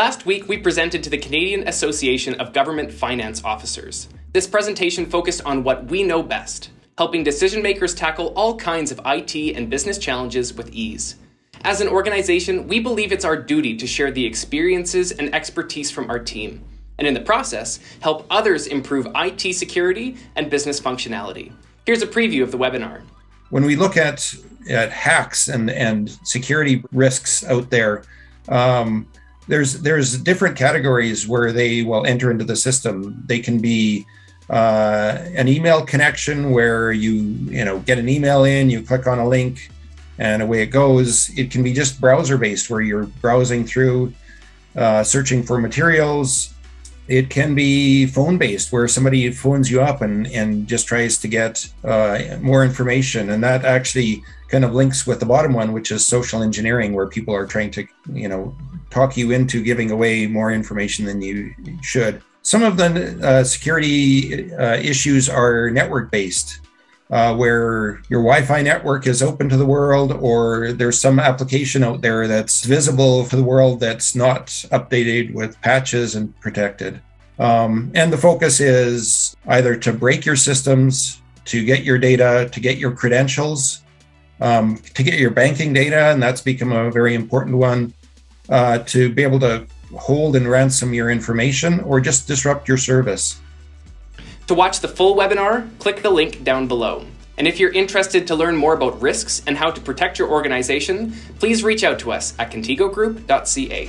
Last week, we presented to the Canadian Association of Government Finance Officers. This presentation focused on what we know best, helping decision makers tackle all kinds of IT and business challenges with ease. As an organization, we believe it's our duty to share the experiences and expertise from our team, and in the process, help others improve IT security and business functionality. Here's a preview of the webinar. When we look at, at hacks and, and security risks out there, um, there's there's different categories where they will enter into the system. They can be uh, an email connection where you you know get an email in, you click on a link, and away it goes. It can be just browser based where you're browsing through, uh, searching for materials. It can be phone based where somebody phones you up and and just tries to get uh, more information, and that actually kind of links with the bottom one, which is social engineering, where people are trying to you know talk you into giving away more information than you should. Some of the uh, security uh, issues are network based, uh, where your Wi Fi network is open to the world, or there's some application out there that's visible to the world that's not updated with patches and protected. Um, and the focus is either to break your systems, to get your data, to get your credentials, um, to get your banking data, and that's become a very important one, uh, to be able to hold and ransom your information or just disrupt your service. To watch the full webinar, click the link down below. And if you're interested to learn more about risks and how to protect your organization, please reach out to us at contegogroup.ca.